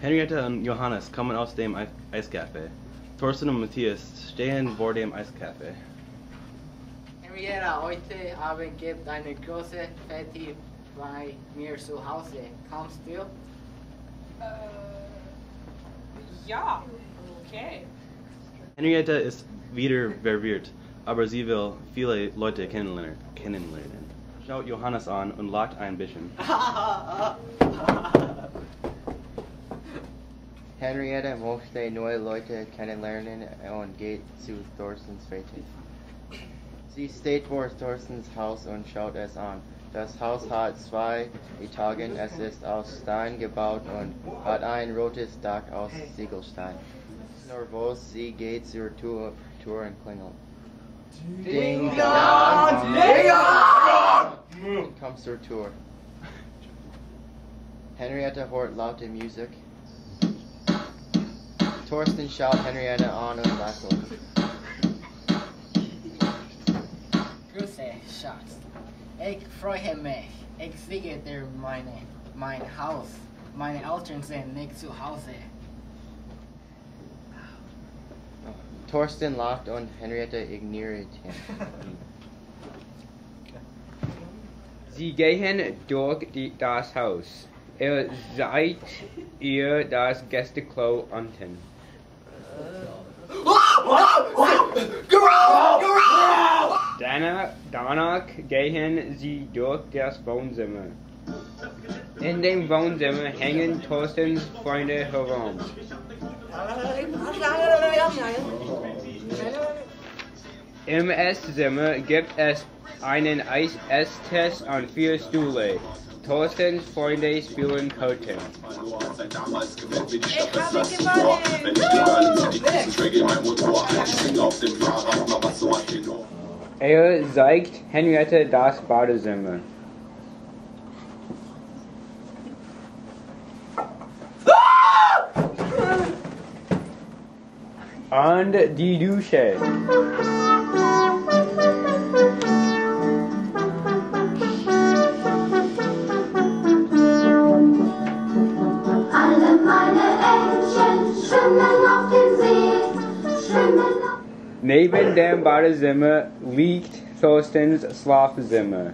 Henrietta und Johannes kommen aus dem Eis- Eiscafé. Thorsten und Matthias stehen vor dem Eiscafé. Henrietta, heute Abend gibt eine große Party bei mir zu Hause. Kommst du? Äh, ja, okay. Henrietta ist wieder verwirrt, aber sie will viele Leute kennenlernen. kennenlernen. Schaut Johannes an und lacht ein bisschen. Henrietta möchte neue Leute kennenlernen und geht zu Thorstens Fete. Sie steht vor Thorstens Haus und schaut es an. Das Haus hat zwei Etagen, es ist aus Stein gebaut und hat ein rotes Dach aus Ziegelstein. Nervös, sie geht zur Tür, Tür und klingelt. Ding dong, ding dong! Kommt zur Tür. Henrietta hört laute Musik. Thorsten schaut Henrietta an und lächelt. Grüße, Schatz. Ich freue mich. Ich sehe dir meine, mein Haus. Meine Eltern sind nicht zu Hause. Thorsten lacht und Henrietta ignoriert ihn. Sie gehen durch die, das Haus. Er zeigt ihr das Gästeklo unten. Danach, danach gehen sie durch das Wohnzimmer. In dem Wohnzimmer hängen Thorstens Freunde herum. Im Esszimmer gibt es einen Esstisch und vier Stühle. Thorstens Freunde spielen Karten. Er zeigt Henriette das Badezimmer. Und die Dusche. Auf Neben dem Badezimmer liegt Thorstens Schlafzimmer.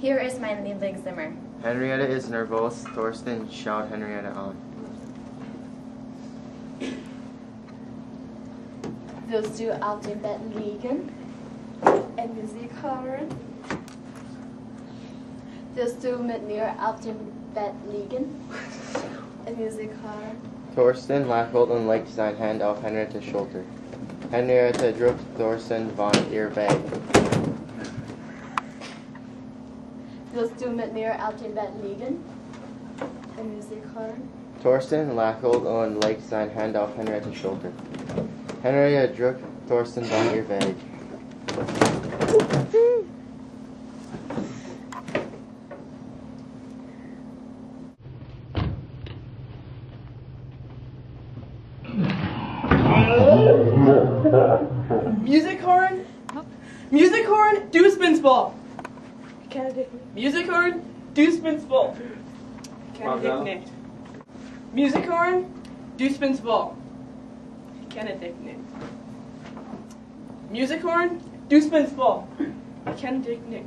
Hier ist mein Zimmer. Henrietta is nervös. Thorsten schaut Henrietta an. Willst du auf dem Bett liegen und Musik hören? Willst du mit mir auf dem Bett liegen und Musik hören? Thorsten lächelt und legt seine Hand off Henriettas Schulter. Henrietta drückt Thorsten von ihr weg. Willst du mit mir auf dem Bett liegen und Musik hören? Thorsten lächelt und legt seine Hand auf Henriettas Schulter. Henrietta drückt Thorsten von ihr weg. Music horn. Music horn. Do spins ball. Kennedy. Music horn. Do spins ball. Kennedy. Music horn. Do spins ball. Kennedy. Music horn. Do spins ball. Kennedy.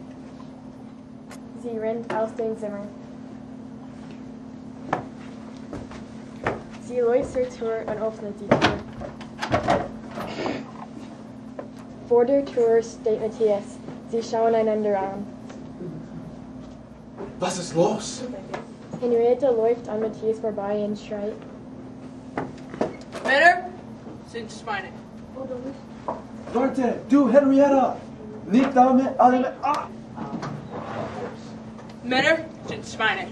Sie rennt aus dem Zimmer. Sie läuft zur Tür und öffnet die Tür. Vor der Tür steht Matthias. Sie schauen einander an. Was ist los? Henrietta läuft an Matthias vorbei und schreit. Männer sind Schweine. Leute, du Henrietta! Nicht damit alle. Ah! Männer sind Schweine.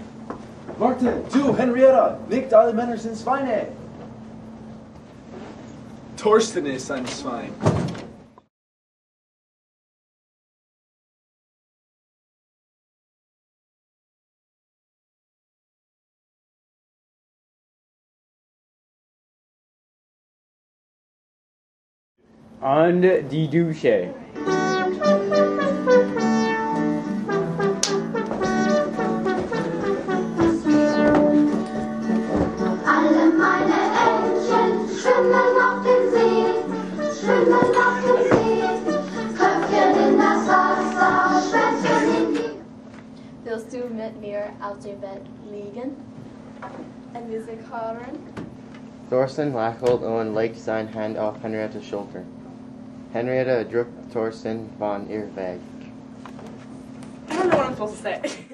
Leute, du Henrietta! Nicht alle Männer sind Schweine! Thorsten ist ein Schwein. Und die Dusche. Willst du mit mir auf dem Bett liegen? En Musikhoren. Thorsten lächelt und legt seine Hand auf Henriettes Schulter. Henrietta drückt Thorsten von ihr weg. I don't know what I'm supposed to say.